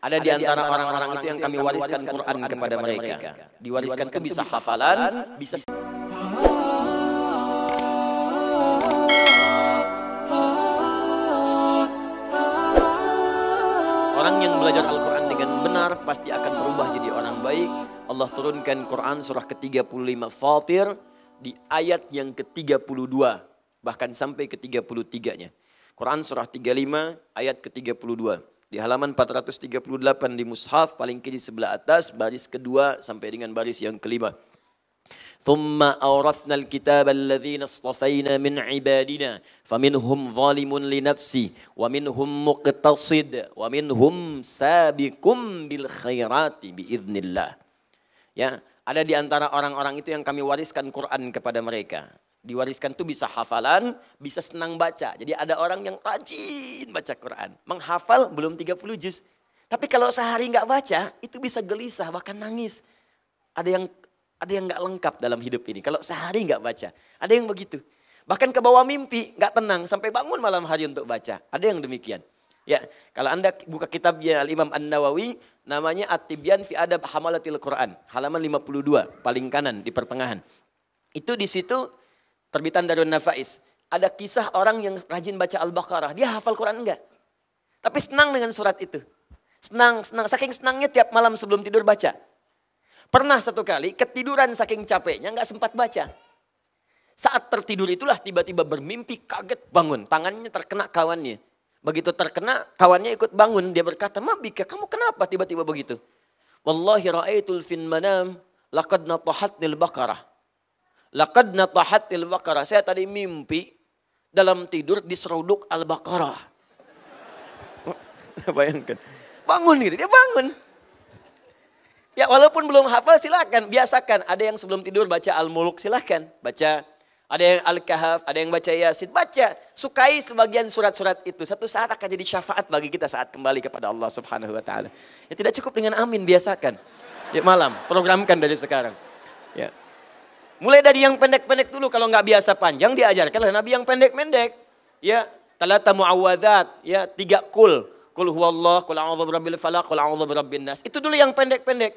Ada di antara orang-orang itu yang kami wariskan Quran kepada mereka. Diwariskan itu bisa hafalan, bisa Orang yang belajar Al-Quran dengan benar pasti akan berubah jadi orang baik. Allah turunkan Quran surah ke-35 Fatir di ayat yang ke-32 bahkan sampai ke-33-nya. Quran surah 35 ayat ke-32. Di halaman 438 di mushaf paling kiri sebelah atas baris kedua sampai dengan baris yang kelima. ثم أورثنا الكتاب الذين اصطفينا من عبادنا فمنهم ظالم لنفسه ومنهم مقتصد ومنهم سابق بالخيرات بإذن الله ya ada di antara orang-orang itu yang kami wariskan Quran kepada mereka diwariskan itu bisa hafalan, bisa senang baca. Jadi ada orang yang rajin baca Quran. Menghafal belum 30 juz. Tapi kalau sehari nggak baca, itu bisa gelisah, bahkan nangis. Ada yang ada yang nggak lengkap dalam hidup ini. Kalau sehari nggak baca, ada yang begitu. Bahkan ke bawah mimpi, nggak tenang sampai bangun malam hari untuk baca. Ada yang demikian. Ya, kalau anda buka kitabnya Al Imam An Nawawi, namanya At-Tibyan fi Adab Hamalatil Quran, halaman 52, paling kanan di pertengahan. Itu di situ terbitan Darun Nafais. Ada kisah orang yang rajin baca Al-Baqarah. Dia hafal Quran enggak? Tapi senang dengan surat itu. Senang, senang. Saking senangnya tiap malam sebelum tidur baca. Pernah satu kali ketiduran saking capeknya nggak sempat baca. Saat tertidur itulah tiba-tiba bermimpi kaget bangun. Tangannya terkena kawannya. Begitu terkena kawannya ikut bangun. Dia berkata, Mabika kamu kenapa tiba-tiba begitu? Wallahi ra'aitul fin manam laqad natahatnil baqarah. Laqad natahatnil baqarah. Saya tadi mimpi dalam tidur diseruduk al-baqarah. Bayangkan. Bangun gitu, dia bangun. Ya walaupun belum hafal silakan, biasakan. Ada yang sebelum tidur baca Al-Muluk silakan. Baca ada yang Al-Kahf, ada yang baca Yasin. Baca, sukai sebagian surat-surat itu. Satu saat akan jadi syafaat bagi kita saat kembali kepada Allah subhanahu wa ta'ala. Ya tidak cukup dengan amin, biasakan. Ya malam, programkan dari sekarang. Ya. Mulai dari yang pendek-pendek dulu, kalau nggak biasa panjang diajarkan oleh Nabi yang pendek-pendek. Ya, talata mu'awadat, ya tiga kul. Kul huwallah, kul a'udhu birabbil falak, kul a'udhu birabbin nas. Itu dulu yang pendek-pendek.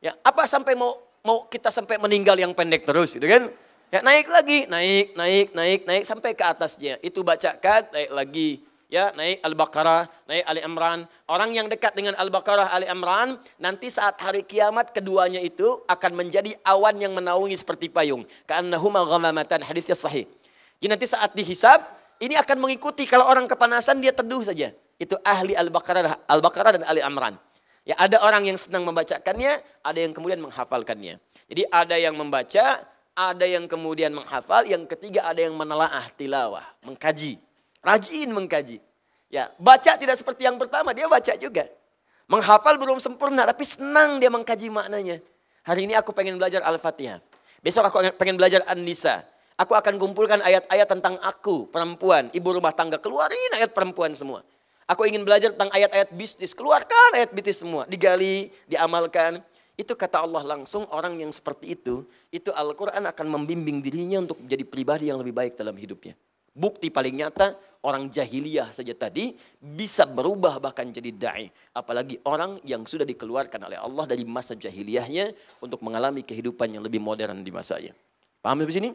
Ya, apa sampai mau mau kita sampai meninggal yang pendek terus gitu kan? Ya naik lagi, naik, naik, naik, naik sampai ke atasnya. Itu bacakan, naik lagi. Ya, naik Al-Baqarah, naik Ali Imran. Orang yang dekat dengan Al-Baqarah, Ali Imran, nanti saat hari kiamat keduanya itu akan menjadi awan yang menaungi seperti payung. Ka'annahuma ghamamatan, hadisnya sahih. Jadi nanti saat dihisab, ini akan mengikuti kalau orang kepanasan dia teduh saja. Itu ahli Al-Baqarah, Al-Baqarah dan Ali Imran. Ya ada orang yang senang membacakannya, ada yang kemudian menghafalkannya. Jadi ada yang membaca, ada yang kemudian menghafal, yang ketiga ada yang menelaah tilawah, mengkaji. Rajin mengkaji. Ya, baca tidak seperti yang pertama, dia baca juga. Menghafal belum sempurna, tapi senang dia mengkaji maknanya. Hari ini aku pengen belajar Al-Fatihah. Besok aku pengen belajar An-Nisa. Aku akan kumpulkan ayat-ayat tentang aku, perempuan, ibu rumah tangga. Keluarin ayat perempuan semua. Aku ingin belajar tentang ayat-ayat bisnis. Keluarkan ayat bisnis semua. Digali, diamalkan. Itu kata Allah langsung orang yang seperti itu. Itu Al-Quran akan membimbing dirinya untuk menjadi pribadi yang lebih baik dalam hidupnya. Bukti paling nyata orang jahiliyah saja tadi bisa berubah bahkan jadi da'i. Apalagi orang yang sudah dikeluarkan oleh Allah dari masa jahiliyahnya untuk mengalami kehidupan yang lebih modern di masanya. Paham di sini?